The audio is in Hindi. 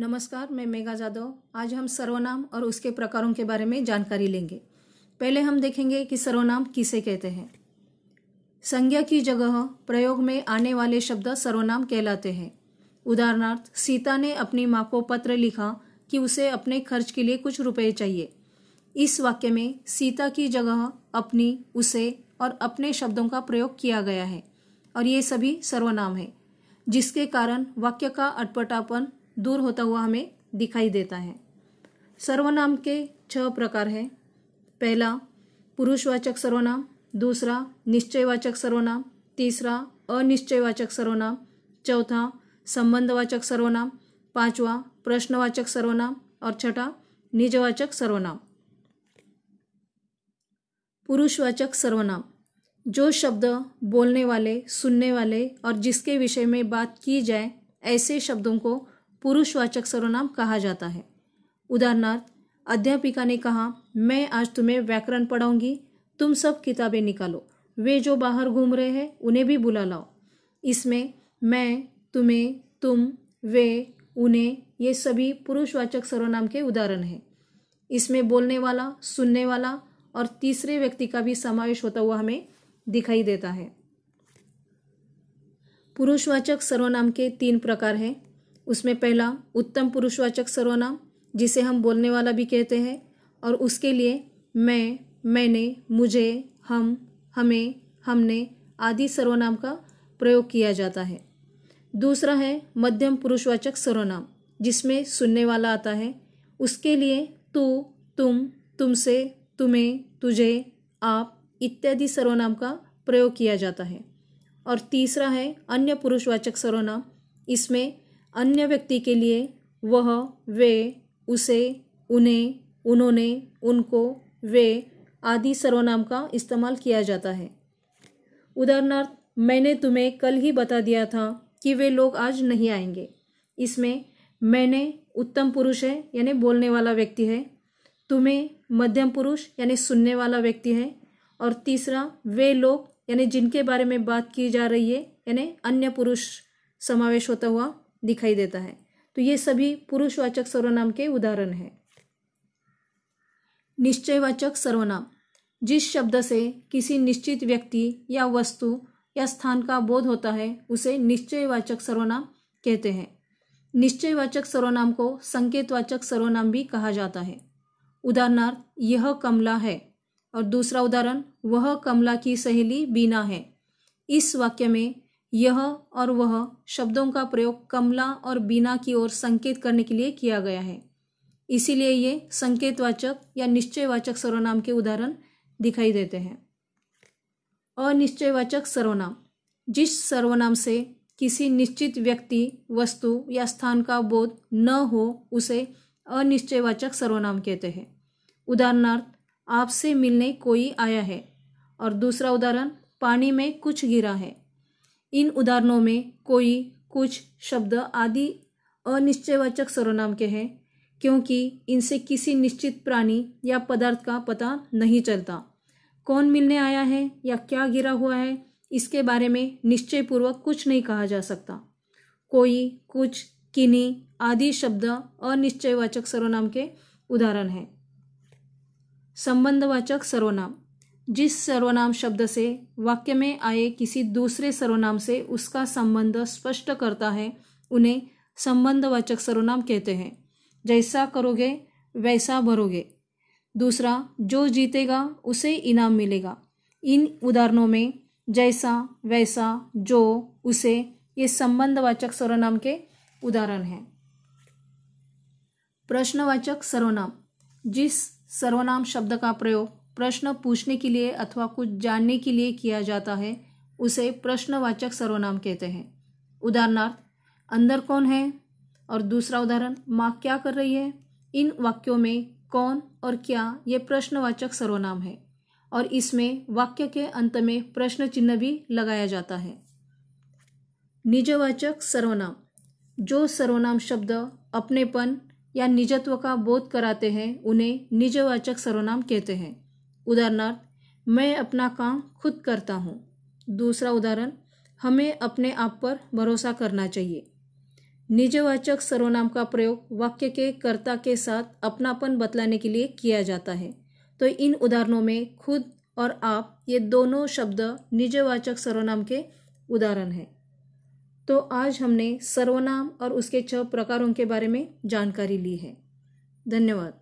नमस्कार, मैं मेघा जादव। आज हम सर्वनाम और उसके प्रकारों के बारे में जानकारी लेंगे। पहले हम देखेंगे कि सर्वनाम किसे कहते हैं। संज्ञा की जगह प्रयोग में आने वाले शब्द सर्वनाम कहलाते हैं। उदाहरणार्थ, सीता ने अपनी माँ को पत्र लिखा कि उसे अपने खर्च के लिए कुछ रुपए चाहिए। इस वाक्य में सीता की जगह अपनी, उसे और अपने शब्दों का प्रयोग किया गया है और ये सभी सर्वनाम है, जिसके कारण वाक्य का अटपटापन दूर होता हुआ हमें दिखाई देता है। सर्वनाम के छह प्रकार हैं। पहला, पुरुषवाचक सर्वनाम। दूसरा, निश्चयवाचक सर्वनाम। तीसरा, अनिश्चयवाचक सर्वनाम। चौथा, संबंधवाचक सर्वनाम। पांचवा, प्रश्नवाचक सर्वनाम। और छठा, निजवाचक सर्वनाम। पुरुषवाचक सर्वनाम। जो शब्द बोलने वाले, सुनने वाले और जिसके विषय में बात की जाए, ऐसे शब्दों को पुरुषवाचक सर्वनाम कहा जाता है। उदाहरणार्थ, अध्यापिका ने कहा, मैं आज तुम्हें व्याकरण पढ़ाऊँगी, तुम सब किताबें निकालो, वे जो बाहर घूम रहे हैं, उन्हें भी बुला लाओ। इसमें मैं, तुम्हें, तुम, वे, उन्हें, ये सभी पुरुषवाचक सर्वनाम के उदाहरण हैं। इसमें बोलने वाला, सुनने वाला और तीसरे व्यक्ति का भी समावेश होता हुआ हमें दिखाई देता है। पुरुषवाचक सर्वनाम के तीन प्रकार हैं। उसमें पहला उत्तम पुरुषवाचक सर्वनाम, जिसे हम बोलने वाला भी कहते हैं, और उसके लिए मैं, मैंने, मुझे, हम, हमें, हमने आदि सर्वनाम का प्रयोग किया जाता है। दूसरा है मध्यम पुरुषवाचक सर्वनाम, जिसमें सुनने वाला आता है। उसके लिए तू, तुम, तुमसे, तुम्हें, तुझे, आप इत्यादि सर्वनाम का प्रयोग किया जाता है। और तीसरा है अन्य पुरुषवाचक सर्वनाम, इसमें अन्य व्यक्ति के लिए वह, वे, उसे, उन्हें, उन्होंने, उनको, वे आदि सर्वनाम का इस्तेमाल किया जाता है। उदाहरणार्थ, मैंने तुम्हें कल ही बता दिया था कि वे लोग आज नहीं आएँगे। इसमें मैंने उत्तम पुरुष है, यानी बोलने वाला व्यक्ति है। तुम्हें मध्यम पुरुष, यानी सुनने वाला व्यक्ति है। और तीसरा, वे लोग, यानी जिनके बारे में बात की जा रही है, यानी अन्य पुरुष समावेश होता हुआ दिखाई देता है। तो ये सभी पुरुषवाचक सर्वनाम के उदाहरण हैं। निश्चयवाचक सर्वनाम। जिस शब्द से किसी निश्चित व्यक्ति या वस्तु या स्थान का बोध होता है, उसे निश्चयवाचक सर्वनाम कहते हैं। निश्चयवाचक सर्वनाम को संकेतवाचक सर्वनाम भी कहा जाता है। उदाहरणार्थ, यह कमला है, और दूसरा उदाहरण, वह कमला की सहेली बीना है। इस वाक्य में यह और वह शब्दों का प्रयोग कमला और बीना की ओर संकेत करने के लिए किया गया है। इसीलिए ये संकेतवाचक या निश्चयवाचक सर्वनाम के उदाहरण दिखाई देते हैं। अनिश्चयवाचक सर्वनाम। जिस सर्वनाम से किसी निश्चित व्यक्ति, वस्तु या स्थान का बोध न हो, उसे अनिश्चयवाचक सर्वनाम कहते हैं। उदाहरणार्थ, आपसे मिलने कोई आया है और दूसरा उदाहरण, पानी में कुछ गिरा है। इन उदाहरणों में कोई, कुछ शब्द आदि अनिश्चयवाचक सर्वनाम के हैं, क्योंकि इनसे किसी निश्चित प्राणी या पदार्थ का पता नहीं चलता। कौन मिलने आया है या क्या गिरा हुआ है, इसके बारे में निश्चयपूर्वक कुछ नहीं कहा जा सकता। कोई, कुछ, किन्हीं आदि शब्द अनिश्चयवाचक सर्वनाम के उदाहरण हैं। संबंधवाचक सर्वनाम। जिस सर्वनाम शब्द से वाक्य में आए किसी दूसरे सर्वनाम से उसका संबंध स्पष्ट करता है, उन्हें संबंधवाचक सर्वनाम कहते हैं। जैसा करोगे, वैसा भरोगे। दूसरा, जो जीतेगा, उसे इनाम मिलेगा। इन उदाहरणों में जैसा, वैसा, जो, उसे ये संबंधवाचक सर्वनाम के उदाहरण हैं। प्रश्नवाचक सर्वनाम। जिस सर्वनाम शब्द का प्रयोग प्रश्न पूछने के लिए अथवा कुछ जानने के लिए किया जाता है, उसे प्रश्नवाचक सर्वनाम कहते हैं। उदाहरणार्थ, अंदर कौन है? और दूसरा उदाहरण, माँ क्या कर रही है? इन वाक्यों में कौन और क्या ये प्रश्नवाचक सर्वनाम है। और इसमें वाक्य के अंत में प्रश्न चिन्ह भी लगाया जाता है। निजवाचक सर्वनाम। जो सर्वनाम शब्द अपनेपन या निजत्व का बोध कराते हैं, उन्हें निजवाचक सर्वनाम कहते हैं। उदाहरणार्थ, मैं अपना काम खुद करता हूँ। दूसरा उदाहरण, हमें अपने आप पर भरोसा करना चाहिए। निजवाचक सर्वनाम का प्रयोग वाक्य के कर्ता के साथ अपनापन बतलाने के लिए किया जाता है। तो इन उदाहरणों में खुद और आप ये दोनों शब्द निजवाचक सर्वनाम के उदाहरण हैं। तो आज हमने सर्वनाम और उसके छह प्रकारों के बारे में जानकारी ली है। धन्यवाद।